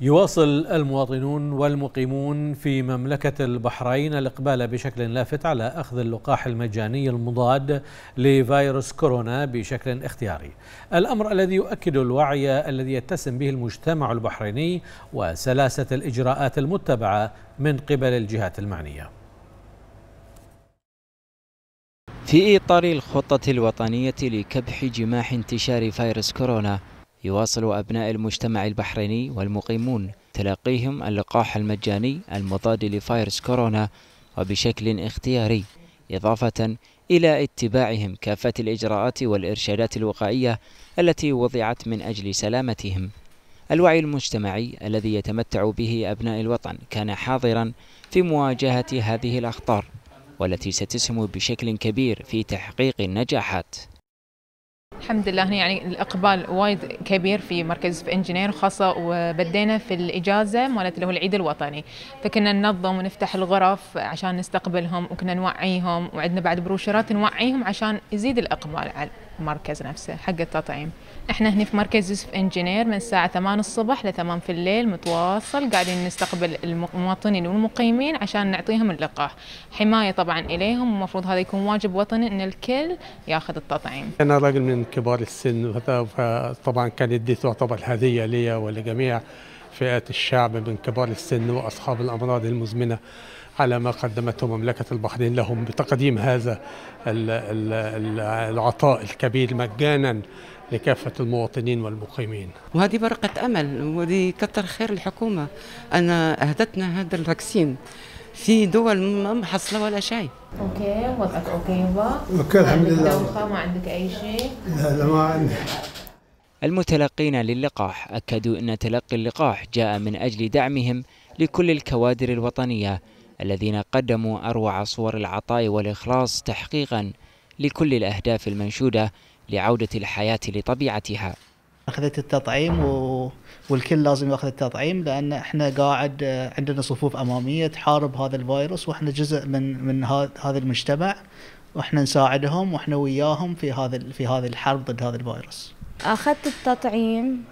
يواصل المواطنون والمقيمون في مملكة البحرين الإقبال بشكل لافت على أخذ اللقاح المجاني المضاد لفيروس كورونا بشكل اختياري. الأمر الذي يؤكد الوعي الذي يتسم به المجتمع البحريني وسلاسة الإجراءات المتبعة من قبل الجهات المعنية. في إطار الخطة الوطنية لكبح جماح انتشار فيروس كورونا يواصل أبناء المجتمع البحريني والمقيمون تلقيهم اللقاح المجاني المضاد لفيروس كورونا وبشكل اختياري إضافة إلى اتباعهم كافة الإجراءات والإرشادات الوقائية التي وضعت من أجل سلامتهم. الوعي المجتمعي الذي يتمتع به أبناء الوطن كان حاضرا في مواجهة هذه الأخطار والتي ستسهم بشكل كبير في تحقيق النجاحات. الحمد لله هنا يعني الإقبال وايد كبير في مركز في إنجينير خاصه وبدينا في الإجازة مالت اللي هو العيد الوطني. فكنا ننظم ونفتح الغرف عشان نستقبلهم وكنا نوعيهم وعندنا بعد بروشرات نوعيهم عشان يزيد الإقبال. على المركز نفسه حق التطعيم. إحنا هنا في مركز يوسف إنجينير من الساعة 8 الصبح ل 8 في الليل متواصل قاعدين نستقبل المواطنين والمقيمين عشان نعطيهم اللقاح. حماية طبعا إليهم المفروض هذا يكون واجب وطني إن الكل ياخذ التطعيم. أنا راجل من كبار السن فطبعا كانت دي تعتبر هدية لي ولجميع فئات الشعب من كبار السن وأصحاب الأمراض المزمنة على ما قدمته مملكة البحرين لهم بتقديم هذا العطاء الكبير مجانا لكافة المواطنين والمقيمين. وهذه برقة أمل ودي كتر خير الحكومة. أنا أهدتنا هذا الفاكسين في دول ما محصلة ولا شيء. OK وضعك OK OK الحمد لله. ما عندك أي شيء. لا لا ما عندي. المتلقين للقاح أكدوا أن تلقي اللقاح جاء من أجل دعمهم لكل الكوادر الوطنية الذين قدموا أروع صور العطاء والإخلاص تحقيقا لكل الأهداف المنشودة لعودة الحياة لطبيعتها أخذت التطعيم و... والكل لازم يأخذ التطعيم لأن إحنا قاعد عندنا صفوف أمامية تحارب هذا الفيروس وإحنا جزء من من هذا المجتمع وإحنا نساعدهم وإحنا وياهم في هذا في هذه الحرب ضد هذا الفيروس. أخذت التطعيم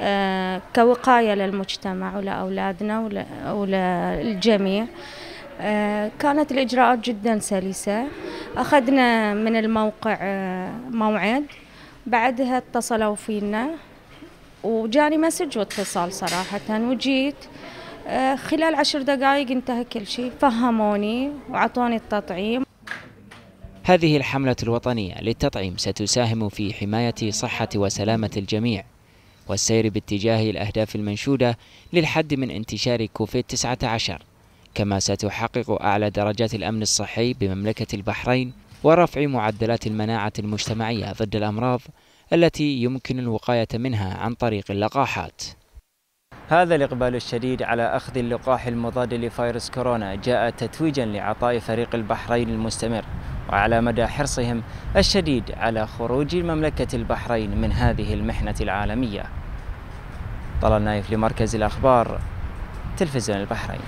آه كوقاية للمجتمع ولأولادنا وللجميع. آه كانت الإجراءات جدا سلسة. أخذنا من الموقع آه موعد. بعدها اتصلوا فينا وجاني مسج واتصال صراحة. وجيت خلال عشر دقائق انتهى كل شيء. فهموني وعطوني التطعيم. هذه الحملة الوطنية للتطعيم ستساهم في حماية صحة وسلامة الجميع والسير باتجاه الأهداف المنشودة للحد من انتشار كوفيد 19 كما ستحقق أعلى درجات الأمن الصحي بمملكة البحرين ورفع معدلات المناعة المجتمعية ضد الأمراض التي يمكن الوقاية منها عن طريق اللقاحات. هذا الإقبال الشديد على أخذ اللقاح المضاد لفيروس كورونا جاء تتويجا لعطاء فريق البحرين المستمر. وعلى مدى حرصهم الشديد على خروج مملكة البحرين من هذه المحنة العالمية. طلال نايف لمركز الأخبار تلفزيون البحرين.